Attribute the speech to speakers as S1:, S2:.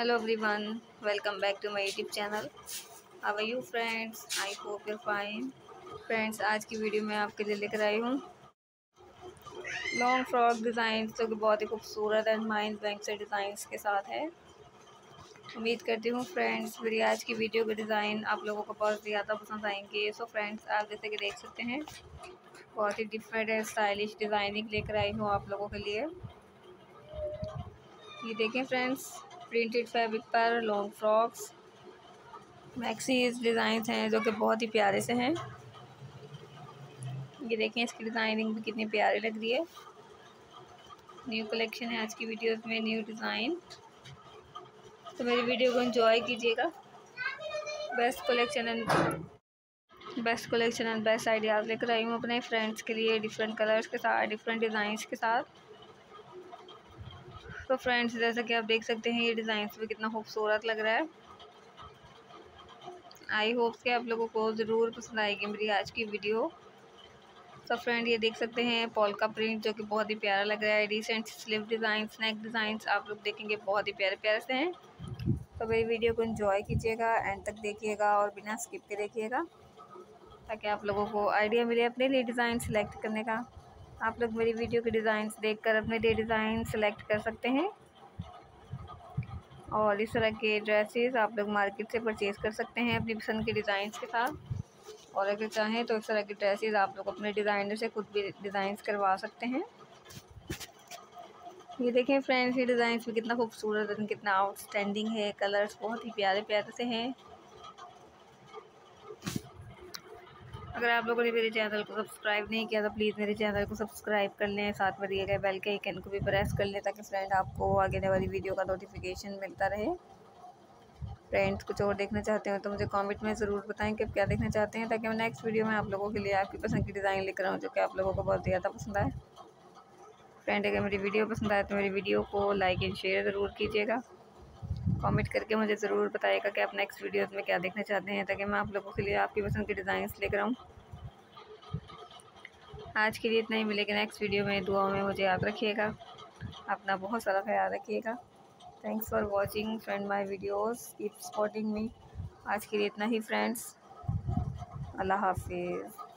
S1: hello, everyone. Welcome back to my youtube channel. How are you, friends? I hope you're fine. Friends आज की video में आपके लिए लेकर आई हूँ। लॉन्ग फ्रॉक डिज़ाइन जो कि बहुत ही खूबसूरत एंड माइंड बैंक से डिज़ाइंस के साथ है। उम्मीद करती हूँ फ्रेंड्स मेरी आज की वीडियो के डिज़ाइन आप लोगों को बहुत ज़्यादा पसंद आएँगे। सो फ्रेंड्स आप जैसे कि देख सकते हैं, बहुत ही डिफरेंट एंड स्टाइलिश डिज़ाइनिंग लेकर आई हूँ आप लोगों के लिए। ये देखें फ्रेंड्स प्रिंटेड फैब्रिक पर लॉन्ग फ्रॉक्स मैक्सीज डिज़ाइन हैं जो कि बहुत ही प्यारे से हैं। ये देखें, इसकी डिज़ाइनिंग भी कितनी प्यारी लग रही है। न्यू कलेक्शन है आज की वीडियो में न्यू डिज़ाइन तो मेरी वीडियो को एंजॉय कीजिएगा। Best collection and best collection and best ideas लेकर आई हूँ अपने फ्रेंड्स के लिए डिफरेंट कलर्स के साथ डिफरेंट डिज़ाइंस के साथ। तो फ्रेंड्स, जैसा कि आप देख सकते हैं, ये डिज़ाइन भी कितना खूबसूरत लग रहा है। आई होप कि आप लोगों को ज़रूर पसंद आएगी मेरी आज की वीडियो। तो फ्रेंड ये देख सकते हैं पॉल का प्रिंट जो कि बहुत ही प्यारा लग रहा है। Recent slip design snack design आप लोग देखेंगे, बहुत ही प्यारे प्यारे से हैं। तो मेरी वीडियो को इन्जॉय कीजिएगा एंड तक देखिएगा और बिना स्किप के देखिएगा, ताकि आप लोगों को आइडिया मिले अपने लिए डिज़ाइन सेलेक्ट करने का। आप लोग मेरी वीडियो के डिज़ाइंस देखकर अपने लिए डिज़ाइन सेलेक्ट कर सकते हैं। और इस तरह के ड्रेसेस आप लोग मार्केट से परचेज़ कर सकते हैं अपनी पसंद के डिज़ाइंस के साथ। और अगर चाहें तो इस तरह के ड्रेसेस आप लोग अपने डिज़ाइनर से खुद भी डिज़ाइंस करवा सकते हैं। ये देखें फ्रेंड्स, ये डिज़ाइन भी कितना खूबसूरत है कितना आउटस्टैंडिंग है। कलर्स बहुत ही प्यारे प्यारे से हैं। अगर आप लोगों ने मेरे चैनल को सब्सक्राइब नहीं किया तो प्लीज़ मेरे चैनल को सब्सक्राइब कर लें, साथ में दिए गए बेल के आइकन को भी प्रेस कर लें, ताकि फ्रेंड आपको आगे आने वाली वीडियो का नोटिफिकेशन मिलता रहे। फ्रेंड्स, कुछ और देखना चाहते हो तो मुझे कमेंट में ज़रूर बताएँ कि आप क्या देखना चाहते हैं, ताकि मैं नेक्स्ट वीडियो में आप लोगों के लिए आपकी पसंद की डिज़ाइन लेकर आऊँ, जो कि आप लोगों को बहुत ज़्यादा पसंद आए। फ्रेंड अगर मेरी वीडियो पसंद आए तो मेरी वीडियो को लाइक एंड शेयर ज़रूर कीजिएगा। कमेंट करके मुझे ज़रूर बताइएगा कि आप नेक्स्ट वीडियोज़ में क्या देखना चाहते हैं, ताकि मैं आप लोगों के लिए आपकी पसंद की डिज़ाइंस लेकर आऊँ। आज के लिए इतना ही, मिलेगा नेक्स्ट वीडियो में। दुआ में मुझे याद रखिएगा। अपना बहुत सारा ख्याल रखिएगा। Thanks for watching friend my videos keep supporting me आज के लिए इतना ही फ्रेंड्स अल्लाह हाफिज़।